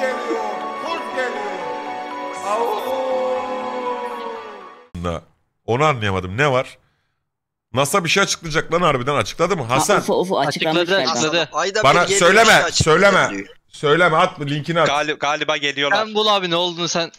geliyor. Kurt geliyor. Au. Onu anlayamadım. Ne var? NASA bir şey açıklayacak lan harbiden açıkladı mı? Hasan UFO açıklamış Açıkladı, açıkladı. Ayda Bana söyleme, açıklıyor söyleme. diyor. söyleme at linkini at. Gali- galiba geliyorlar. Sen bul abi ne olduğunu sen.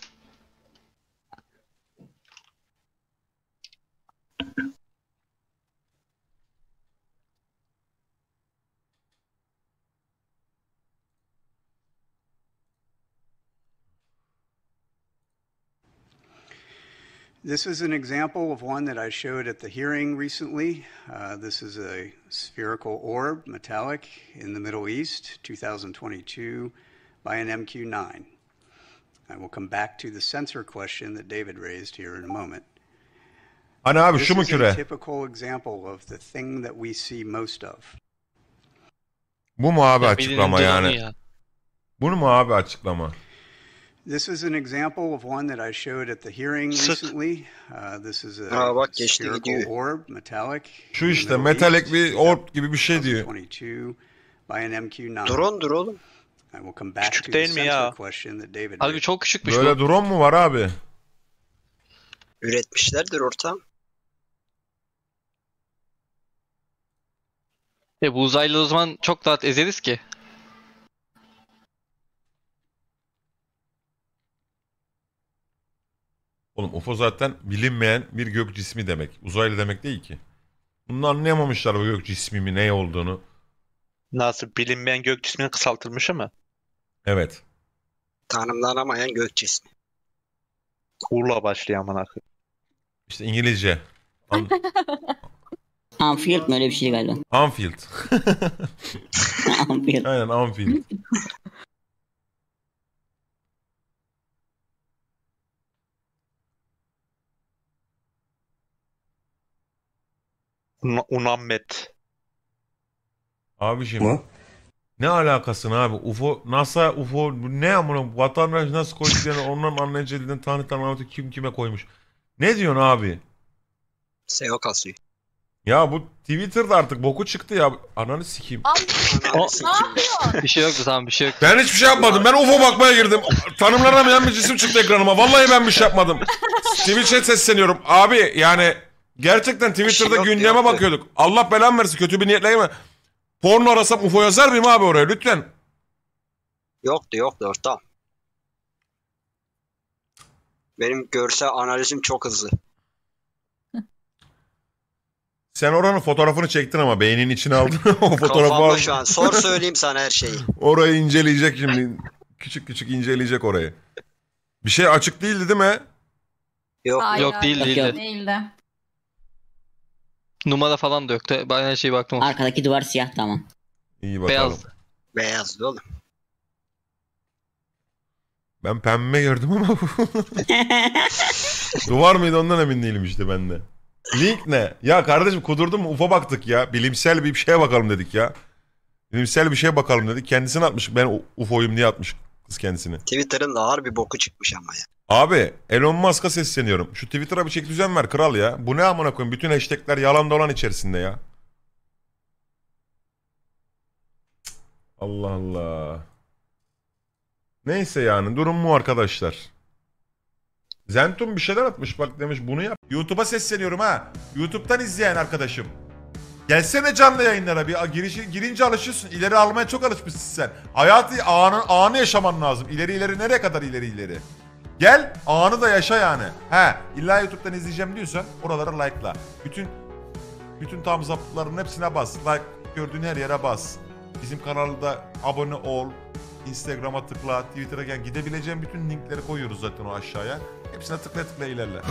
This is an example of one that I showed at the hearing recently. Uh, this is a spherical orb, metallic, in the Middle East, 2022, by an MQ-9. I will come back to the sensor question that David raised here in a moment. Hani abi This şu mu is a küre? typical example of the thing that we see most of. Bu mu abi Ya açıklama yani? ya. Bunu mu abi açıklama? This is an example of one that I showed at the hearing recently. Uh, this is a Aa, bak geçti spherical orb, metallic. Şu işte metalik bir orb gibi bir şey diyor. 2022 by an MQ-9. Drone'dur oğlum. I will come back Küçük to değil mi ya? raised. çok küçükmüş Böyle bu. drone mu var abi? Üretmişlerdir ortam. E bu uzaylı o zaman çok rahat ezeriz ki. Oğlum UFO zaten bilinmeyen bir gök cismi demek. Uzaylı demek değil ki. Bunu anlayamamışlar bu gök cismi mi ne olduğunu. Nasıl bilinmeyen gök cisminin kısaltılmışı mı? Evet. Tanımlanamayan gök cismi. Urla başlıyor amına koyayım. İşte İngilizce. An- Anfield mi öyle bir şey galiba? Anfield. Anfield. Aynen Anfield. Un- Unammet. Abiciğim. Ne alakasın abi? UFO, NASA, UFO ne amına vatandaş nasıl koydu yani onların anlayacağı dilden tane tane anlatıyor kim kime koymuş. Ne diyorsun abi? SEO kasıyor. Ya bu Twitter'da artık boku çıktı ya. Ananı sikeyim. Ananı O- sikeyim ya. Bir şey yoktu tamam bir şey yok. Ben hiçbir şey yapmadım. Ben UFO bakmaya girdim. Tanımlanamayan bir cisim çıktı ekranıma. Vallahi ben bir şey yapmadım. Twitch'e sesleniyorum. Abi yani gerçekten Twitter'da yoktu, gündeme yoktu. bakıyorduk. Allah belamı versin kötü bir niyetle mi? Porno arasam UFO yazar mıyım abi oraya lütfen? Yoktu yoktu ortam. Benim görsel analizim çok hızlı. Sen oranın fotoğrafını çektin ama beynin içine aldın. o fotoğrafı Kafamda şu an. Sor söyleyeyim sana her şeyi. Orayı inceleyecek şimdi. Küçük küçük inceleyecek orayı. Bir şey açık değildi değil mi? Yok. Hayır, Yok değil değildi. Değildi. Numara falan da yoktu. Ben her şeye baktım. Arkadaki duvar siyah tamam. İyi bakalım. Beyaz. Beyazdı oğlum. Ben pembe gördüm ama duvar mıydı ondan emin değilim işte ben de. Link ne? Ya kardeşim kudurdun mu? UFO baktık ya. Bilimsel bir şeye bakalım dedik ya. Bilimsel bir şeye bakalım dedik. Kendisini atmış. Ben UFO'yum diye atmış kız kendisini. Twitter'ın da ağır bir boku çıkmış ama ya. Abi Elon Musk'a sesleniyorum. Şu Twitter'a bir çek düzen ver kral ya. Bu ne amına koyayım? Bütün hashtagler yalan dolan içerisinde ya. Allah Allah. Neyse yani durum bu arkadaşlar. Zentum bir şeyler atmış bak demiş bunu yap. YouTube'a sesleniyorum ha. YouTube'dan izleyen arkadaşım. Gelsene canlı yayınlara bir girişi, girince alışıyorsun. İleri almaya çok alışmışsın sen. Hayatı anı, anı yaşaman lazım. İleri ileri nereye kadar ileri ileri. Gel anı da yaşa yani. He illa YouTube'dan izleyeceğim diyorsan oralara like'la. Bütün bütün tam zaptların hepsine bas. Like gördüğün her yere bas. Bizim kanalda abone ol. Instagram'a tıkla, Twitter'a gel. Gidebileceğin bütün linkleri koyuyoruz zaten o aşağıya. Hepsine tıkla tıkla ilerle.